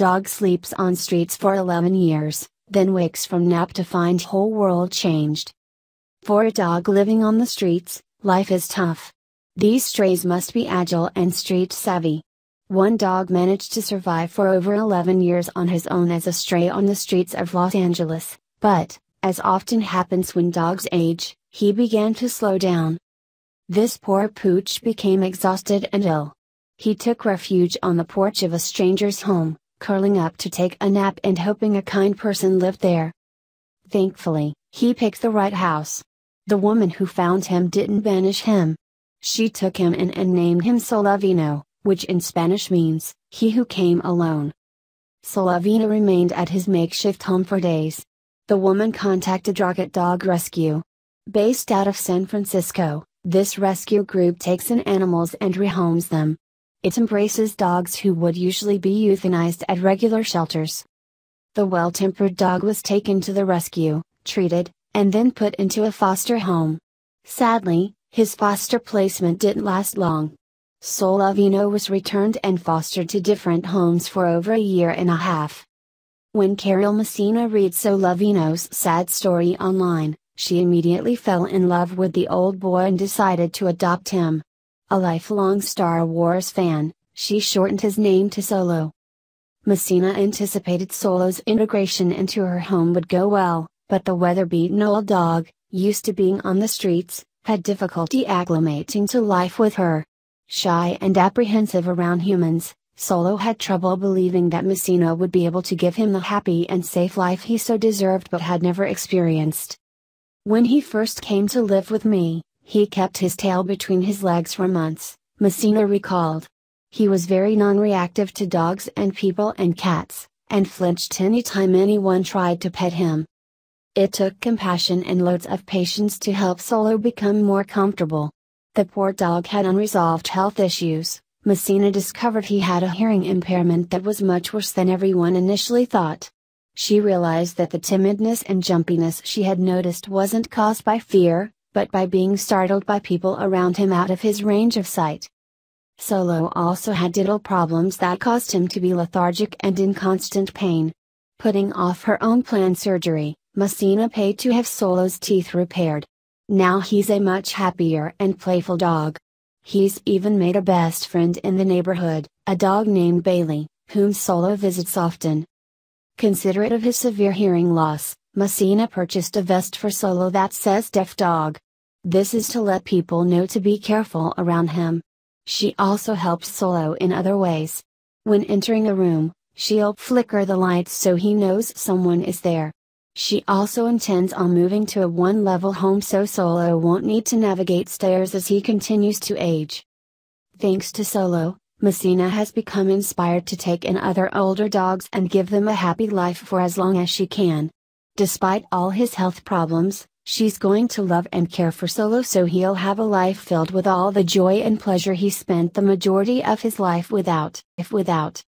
Dog sleeps on streets for 11 years, then wakes from nap to find whole world changed. For a dog living on the streets, life is tough. These strays must be agile and street savvy. One dog managed to survive for over 11 years on his own as a stray on the streets of Los Angeles, but, as often happens when dogs age, he began to slow down. This poor pooch became exhausted and ill. He took refuge on the porch of a stranger's home, curling up to take a nap and hoping a kind person lived there. Thankfully, he picked the right house. The woman who found him didn't banish him. She took him in and named him Solovino, which in Spanish means, he who came alone. Solovino remained at his makeshift home for days. The woman contacted Rocket Dog Rescue. Based out of San Francisco, this rescue group takes in animals and rehomes them. It embraces dogs who would usually be euthanized at regular shelters. The well tempered dog was taken to the rescue, treated, and then put into a foster home. Sadly, his foster placement didn't last long. Solovino was returned and fostered to different homes for over a year and a half. When Carol Messina read Solovino's sad story online, she immediately fell in love with the old boy and decided to adopt him. A lifelong Star Wars fan, she shortened his name to Solo. Messina anticipated Solo's integration into her home would go well, but the weather-beaten old dog, used to being on the streets, had difficulty acclimating to life with her. Shy and apprehensive around humans, Solo had trouble believing that Messina would be able to give him the happy and safe life he so deserved but had never experienced. When he first came to live with me, he kept his tail between his legs for months, Messina recalled. He was very non-reactive to dogs and people and cats, and flinched any time anyone tried to pet him. It took compassion and loads of patience to help Solo become more comfortable. The poor dog had unresolved health issues. Messina discovered he had a hearing impairment that was much worse than everyone initially thought. She realized that the timidness and jumpiness she had noticed wasn't caused by fear, but by being startled by people around him out of his range of sight. Solo also had dental problems that caused him to be lethargic and in constant pain. Putting off her own planned surgery, Messina paid to have Solo's teeth repaired. Now he's a much happier and playful dog. He's even made a best friend in the neighborhood, a dog named Bailey, whom Solo visits often. Considerate of his severe hearing loss, Messina purchased a vest for Solo that says Deaf Dog. This is to let people know to be careful around him. She also helps Solo in other ways. When entering a room, she'll flicker the lights so he knows someone is there. She also intends on moving to a one level home so Solo won't need to navigate stairs as he continues to age. Thanks to Solo, Messina has become inspired to take in other older dogs and give them a happy life for as long as she can. Despite all his health problems, she's going to love and care for Solo so he'll have a life filled with all the joy and pleasure he spent the majority of his life without. If without.